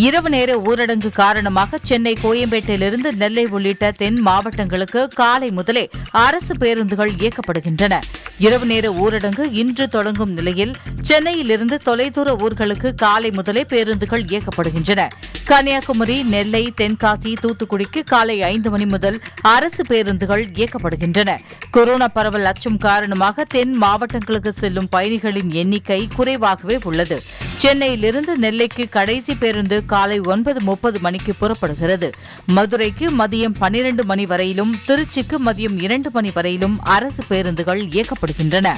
இரவு நேர ஊரடங்கு காரணமாக சென்னை கோயம்பேட்டிலிருந்து நெல்லை உள்ளிட்ட தென் மாவட்டங்களுக்கு காலை முதலே அரசு பேருந்துகள் இயக்கப்படுகின்றன. இரவு நேர ஊரடங்கு இன்று தொடங்கும் நிலையில் சென்னையிலிருந்து தொலைதூர ஊர்களுக்கு காலை முதலே பேருந்துகள் இயக்கப்படுகின்றன. கன்னியாகுமரி நெல்லை தென்காசி தூத்துக்குடிக்கு காலை ஐந்து மணி முதல் அரசு பேருந்துகள் இயக்கப்படுகின்றன. கொரோனா பரவல் அச்சம் காரணமாக தென் மாவட்டங்களுக்கு செல்லும் பயணிகளின் எண்ணிக்கை குறைவாகவே உள்ளது. சென்னையிலிருந்து நெல்லைக்கு கடைசி பேருந்து காலை ஒன்பது முப்பது மணிக்கு புறப்படுகிறது. மதுரைக்கு மதியம் பனிரெண்டு மணி வரையிலும் திருச்சிக்கு மதியம் இரண்டு மணி வரையிலும் அரசு பேருந்துகள் இயக்கப்படுகின்றன.